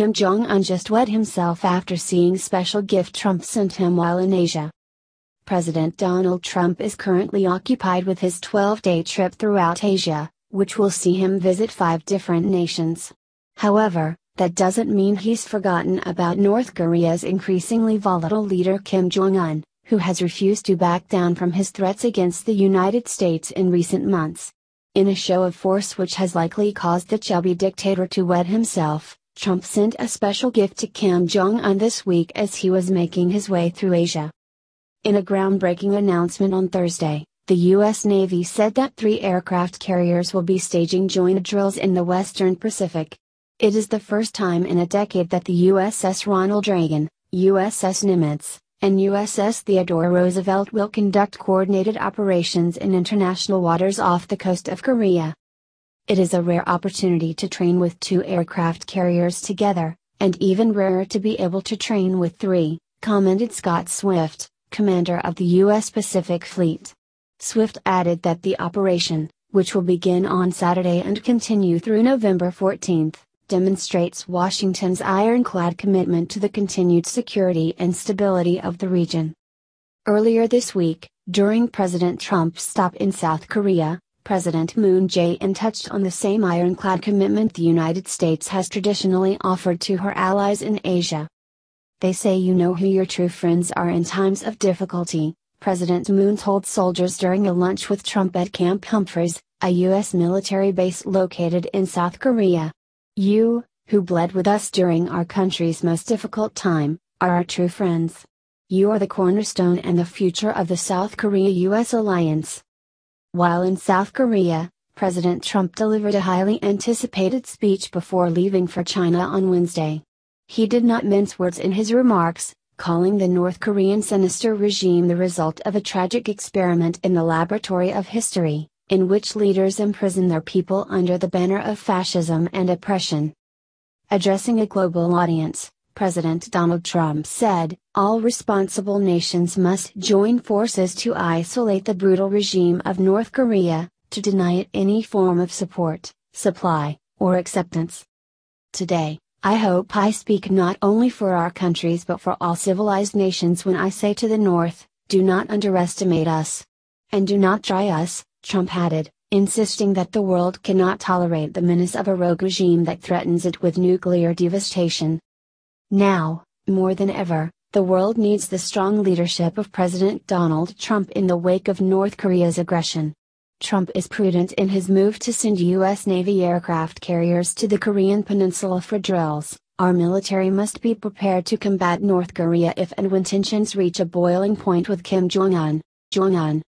Kim Jong un just wet himself after seeing special gift Trump sent him while in Asia. President Donald Trump is currently occupied with his 12 day trip throughout Asia, which will see him visit five different nations. However, that doesn't mean he's forgotten about North Korea's increasingly volatile leader Kim Jong un, who has refused to back down from his threats against the United States in recent months. In a show of force which has likely caused the chubby dictator to wet himself, Trump sent a special gift to Kim Jong un this week as he was making his way through Asia. In a groundbreaking announcement on Thursday, the U.S. Navy said that three aircraft carriers will be staging joint drills in the Western Pacific. It is the first time in a decade that the USS Ronald Reagan, USS Nimitz, and USS Theodore Roosevelt will conduct coordinated operations in international waters off the coast of Korea. It is a rare opportunity to train with two aircraft carriers together, and even rarer to be able to train with three, commented Scott Swift, commander of the U.S. Pacific Fleet. Swift added that the operation, which will begin on Saturday and continue through November 14, demonstrates Washington's ironclad commitment to the continued security and stability of the region. Earlier this week, during President Trump's stop in South Korea, President Moon Jae-in touched on the same ironclad commitment the United States has traditionally offered to her allies in Asia. They say you know who your true friends are in times of difficulty, President Moon told soldiers during a lunch with Trump at Camp Humphreys, a U.S. military base located in South Korea. You, who bled with us during our country's most difficult time, are our true friends. You are the cornerstone and the future of the South Korea US alliance. While in South Korea, President Trump delivered a highly anticipated speech before leaving for China on Wednesday. He did not mince words in his remarks, calling the North Korean sinister regime the result of a tragic experiment in the laboratory of history in which leaders imprison their people under the banner of fascism and oppression. Addressing a global audience, President Donald Trump said, All responsible nations must join forces to isolate the brutal regime of North Korea, to deny it any form of support, supply, or acceptance. Today, I hope I speak not only for our countries but for all civilized nations when I say to the North, do not underestimate us. And do not try us, Trump added, insisting that the world cannot tolerate the menace of a rogue regime that threatens it with nuclear devastation. Now, more than ever, the world needs the strong leadership of President Donald Trump in the wake of North Korea's aggression. Trump is prudent in his move to send U.S. Navy aircraft carriers to the Korean Peninsula for drills. Our military must be prepared to combat North Korea if and when tensions reach a boiling point with Kim Jong un. Jong un